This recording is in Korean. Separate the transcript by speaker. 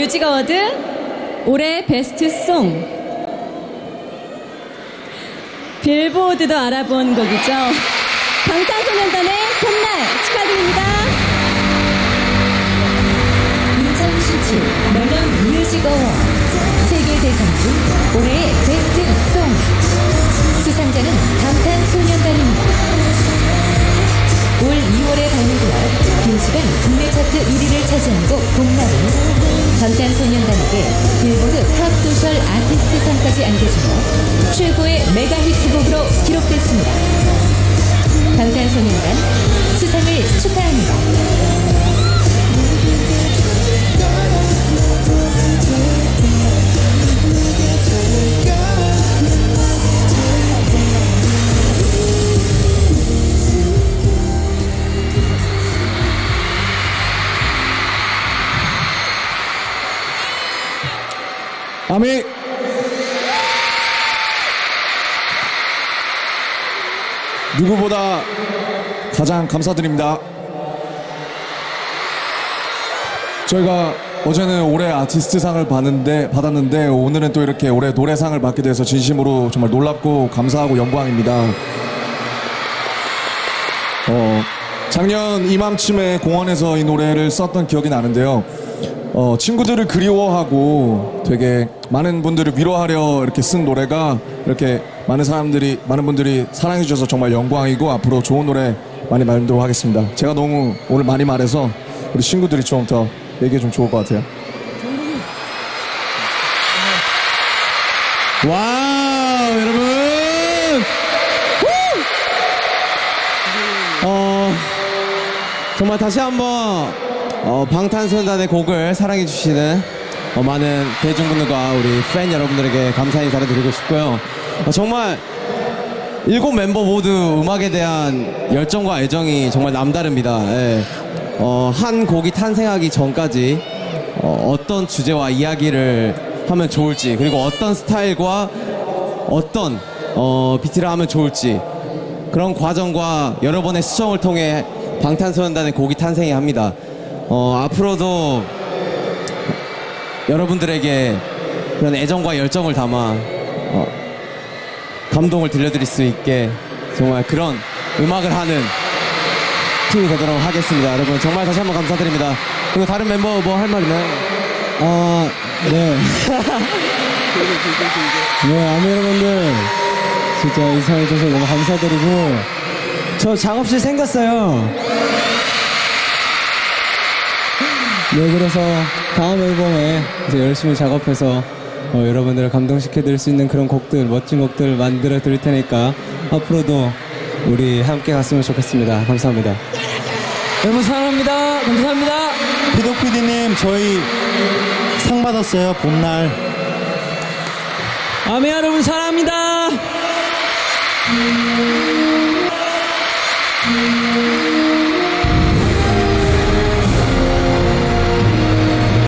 Speaker 1: 뮤직 어워드 올해 베스트 송 빌보드도 알아본 곡이죠. 방탄소년단의 봄날 축하드립니다.
Speaker 2: 2017 멜론 뮤직 어워드 세 개 대상 중 올해의 베스트 송 수상자는 방탄소년단입니다. 올 2월에 발매되어 긴 시간 국내 차트 1위를 차지한 곡 봄날 소셜 아티스트상까지 안겨주며 최고의 메가 히트곡으로 기록됐습니다. 방탄소년단 수상을 축하합니다.
Speaker 3: 아미 누구보다 가장 감사드립니다. 저희가 어제는 올해 아티스트상을 받는데, 받았는데 오늘은 또 이렇게 올해 노래상을 받게 돼서 진심으로 정말 놀랍고 감사하고 영광입니다. 어, 작년 이맘쯤에 공원에서 이 노래를 썼던 기억이 나는데요. 어, 친구들을 그리워하고 되게 많은 분들을 위로하려 이렇게 쓴 노래가 이렇게 많은 사람들이, 많은 분들이 사랑해 주셔서 정말 영광이고 앞으로 좋은 노래 많이 만들도록 하겠습니다. 제가 너무 오늘 많이 말해서 우리 친구들이 좀 더 얘기해 주면 좋을 것 같아요.
Speaker 4: 와우 여러분 어 정말 다시 한번 어, 방탄소년단의 곡을 사랑해 주시는 어, 많은 대중분들과 우리 팬 여러분들에게 감사 인사를 드리고 싶고요 어, 정말 일곱 멤버 모두 음악에 대한 열정과 애정이 정말 남다릅니다 예. 어, 한 곡이 탄생하기 전까지 어, 어떤 주제와 이야기를 하면 좋을지 그리고 어떤 스타일과 어떤 어, 비트를 하면 좋을지 그런 과정과 여러 번의 수정을 통해 방탄소년단의 곡이 탄생해야 합니다. 어, 앞으로도 여러분들에게 그런 애정과 열정을 담아 어, 감동을 들려드릴 수 있게 정말 그런 음악을 하는 팀이 되도록 하겠습니다. 여러분 정말 다시 한번 감사드립니다. 그리고 다른 멤버 뭐 할 말 있나요?
Speaker 5: 아, 네. 네, 아미 여러분들. 진짜 인사해줘서 너무 감사드리고. 저 작업실 생겼어요. 네, 그래서 다음 앨범에 이제 열심히 작업해서 어, 여러분들을 감동시켜 드릴 수 있는 그런 곡들, 멋진 곡들 만들어 드릴 테니까 앞으로도 우리 함께 갔으면 좋겠습니다. 감사합니다. 여러분 사랑합니다. 감사합니다.
Speaker 6: 피독 PD님 저희 상 받았어요 봄날.
Speaker 5: 아메 여러분 사랑합니다.